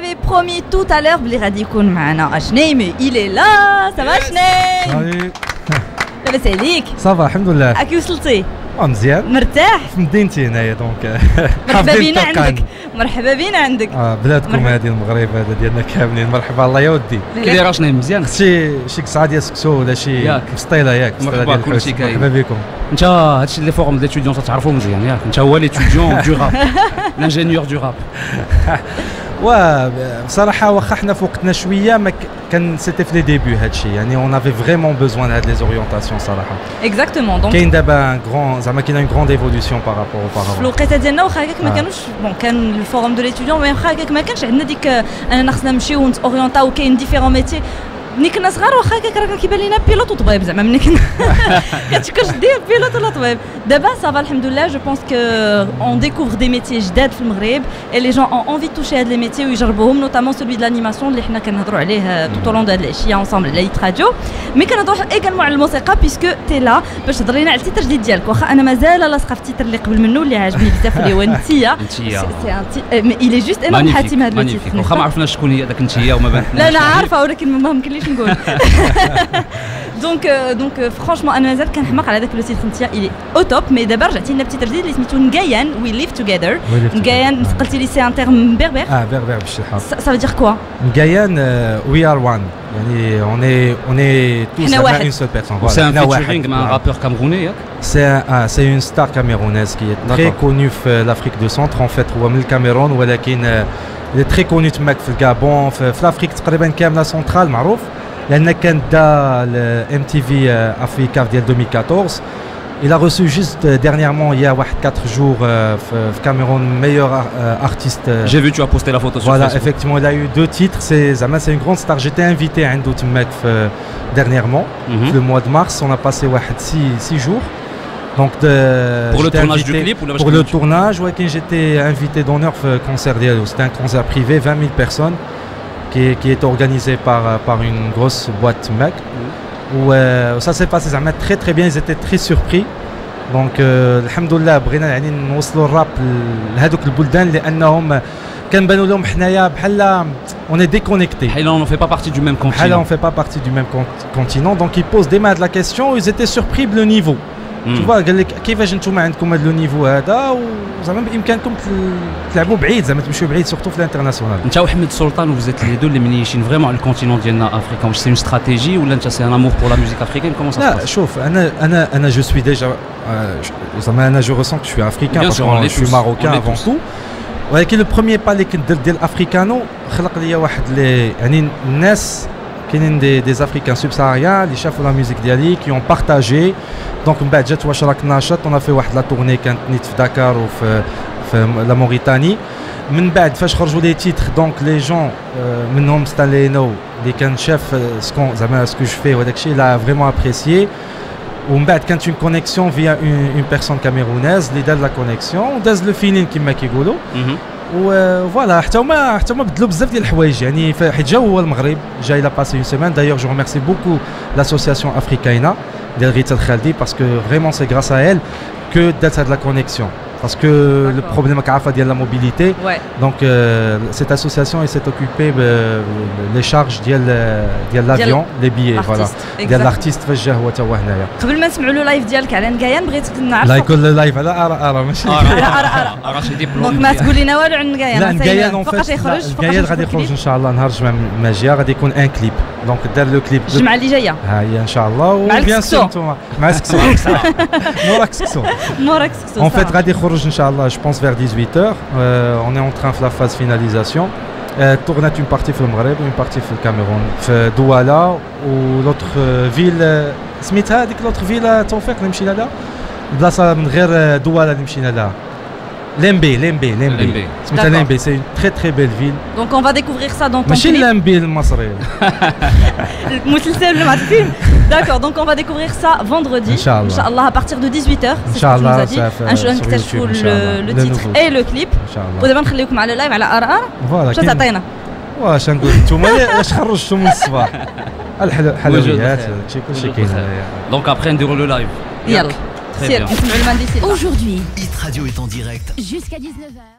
avait promis tout à l'heure غادي يكون معنا شنيمي il est là ça va شنيم لاباس عليك صافا الحمد لله اكي وصلتي مزيان مرتاح في مدينتي هنايا دونك مرحبا بينا عندك مرحبا بينا عندك آه بلادكم هذه المغرب هذا ديالنا كاملين مرحبا الله يا ودي كي داير شنو مزيان شي شي كسعه ديال سكسو ولا شي. مسطيله ياك مرحبا، ديال كلشي. كاين. مرحبا بكم انت هادشي اللي فورم ديتوديون تعرفوا مزيان ياك انت هو ليتوديون دو راب لانجينيور دو راب وبصراحه واخا حنا فوقتنا شويه ما ك- كان سيتي في لي ديبي هادشي يعني اون افي فريمون بوزوان هاد لي زوريونتاسيون صراحه اكزاكتومون دونك كاين دابا ان غران زعما كاين اون غروند ايفولوسيون بارابور في اوبارافون الوقيته ديالنا واخا هكاك ما آه. كانوش بون كان الفورم دو ليتيديون مي واخا هكاك ما كانش عندنا ديك آه، اننا خصنا نمشيو ونتورينتاو كاين ديفيرون ميتي ملي كنا صغار واخا هكاك راه كيبان لينا بيلوت وطبيب زعما ملي كنا كتفكرش دير بيلوت ولا طبيب دابا صافا الحمد لله جو بونس كو اون ديكوفر دي ميتي جداد في المغرب اي لي جون اون انفي توشي هاد لي ميتي ويجربوهم نوتامون سولوي دو لانيماسيون اللي حنا كنهضروا عليه تو لون دو هاد العشية اونصامبل على راديو مي كنهضروا ايغالمون على الموسيقى بيسكو تي لا باش تهضر لنا على التيتر جديد ديالك. واخا أنا مازال لاصقه في التيتر اللي قبل منه اللي عاجبني بزاف اللي هو نتيا. تي مي juste énorme مانيفيك حاتم مانيفيك التيتر واخا ما عرفناش شكون هي داك انتيا وما بان لا أنا عارفة ولكن ما يمكنليش نقول دونك دونك فرانشمون انا مازال كنحماق على داك لو تيتر نتيا il est au top مي دابا رجعتي لنا بتيتر جديد اللي سميتو نقايان وي ليف توغيذر نقايان قلتي لي سي ان تيرم بربر اه بربر بالشحاب ça veut dire quoi Gaïan, وي ار وان يعني on est on est tous حنا à واحد. une seule personne. سي ان حنا واحد. فيتشرينغ مع Voilà. رابور كامروني ياك C'est un- ah, c'est une star camerounaise qui est très D'accord. connue في l'Afrique du Centre en fait هو من الكاميرون ولكن آه، il est très connu تماك في الكابون في, في الافريك تقريبا كامله سنترال معروف لان كان دا الام تي في افريكا ديال 2014 Il a reçu juste euh, dernièrement, il y a واحد 4 jours, euh, في في Cameroun, meilleur euh, artiste. euh, J'ai vu tu as posté la photo sur Voilà, Facebook. effectivement, il a eu deux titres. C'est Zama, c'est une grande star. J'étais invité à Endo Tmek euh, dernièrement, Mhm. le mois de mars. On a passé ouais, six, six jours. Donc de, Pour le j'étais tournage du invité- clip ou la Pour le tournage, ouais, quand j'étais invité d'honneur au concert d'Yalo. C'était un concert privé, 20 000 personnes, qui, est- qui est organisé par, euh, par une grosse boîte Mac. Où euh, ça s'est passé Zama, très très bien. Ils étaient très surpris. دونك الحمد لله بغينا يعني نوصلوا الراب لهذوك البلدان لانهم كنبانوا لهم حنايا بحال اون ديكونيكتي حيلا on ne fait pas partie du même بحال on continent. fait pas partie du même cont- continent donc ils posent des mains de la question ils étaient surpris de le niveau Vois قال لك كيفاش نتوما عندكم هذا لو نيفو هذا؟ وزعما بإمكانكم تل- تلعبوا بعيد زعما تمشيو بعيد سورتو في الانترناسيونال. انت وحمد سلطان وفوزيت لي دو اللي منيشين فريمون على الكونتينون ديالنا افريكا واش سي اون استراتيجي ولا انت سي ان امور بور لا ميوزيك افريكان كومون سا لا شوف أنا أنا أنا جو سوي ديجا زعما أنا جو ريسون كو شوي افريكان باسكو سوي ماروكان افون. تو ولكن لو بروميير با اللي كنت درت ديال افريكانو خلق لي واحد لي يعني الناس كاينين دي دي افريكان سوبساريان اللي شافوا لا ميوزيك ديالي كي اون بارتاجي دونك من بعد جات واش راك ناشط انا في واحد لا تورني كانت نيت في داكار وفي في لا موريتاني من بعد فاش خرجوا لي تيتر دونك لي جون منهم ستانلي نو اللي كان شاف سكون زعما سكو جو في وهداك الشيء لا فريمون ابريسيي ومن بعد كانت اون كونيكسيون فيا اون بيرسون كاميروناز اللي دار لا كونيكسيون وداز لو فيلين كما كيقولوا وفوالا حتى هما حتى هما بدلوا بزاف ديال الحوايج يعني ف- حيت جا هو المغرب جا الى باسي اون سيمان دايوغ جو ريميرسي بوكو لاسوسياسيون افريكاينا ديال غيتا الخالدي باسكو فريمون سي غراس ا ال كو دات هاد لا كونيكسيون باسكو لو D'accord. بروبليم راك عارفه ديال لا موبيليتي Ouais. Donc euh, cette association elle s'est occupée euh, les charges ديال ديال l'avion les billets voilà Artiste. ديال Exact. l'artiste فاش جا هو تا هو هنايا قبل ما نسمعوا له لايف ديالك على نقايان بغيتك نعرف لا يكون لايف على ارا ارا ماشي راشي ديبلوم دونك ما تقول لنا والو عن نقايان لا نقايان اون فوقاش فيت يخرج فوقاش نقايان غادي يخرج يخرج ان شاء الله نهار الجمعه ماجيه غادي يكون ان كليب دونك دار لو كليب الجمعه اللي جايه ها هي ان شاء الله مع وبيان الكسكسو. سور نتوما مع سكسو مورا كسكسو موراك سكسو En fait, غادي يخرج ان شاء الله je pense vers 18h euh, on est en train de la phase finalisation euh, tournat une partie في المغرب une partie في الكاميرون في دوالا ولوتر فيل سميتها هذيك لوتر فيل توفيق اللي مشينا لها بلاصه من غير آه، دوالا اللي مشينا لها ليمبي ليمبي ليمبي ليمبي. سميتها D'accord. ليمبي سي تري تري بيل فيل دونك اون فا ديكوفرير سا دون ماشي ليمبي المصري المسلسل اللي مع الفيلم داكور دونك اون فا ديكوفرير سا فوندردي إن شاء الله. ان شاء الله à partir de 18h ان شاء الله سافا نكتشفوا لو تيتر اي لو كليب ان شاء الله ودابا نخليكم على لايف على ار ار فوالا واش كاين- تعطينا واش نقول نتوما اش خرجتوا من الصباح الحلو- الحلويات الخير. هادشي كلشي وجود كاين الخير. هنايا. دونك ابخي نديرو لو لايف يلا Aujourd'hui, Hit Radio est en direct. Jusqu'à 19h.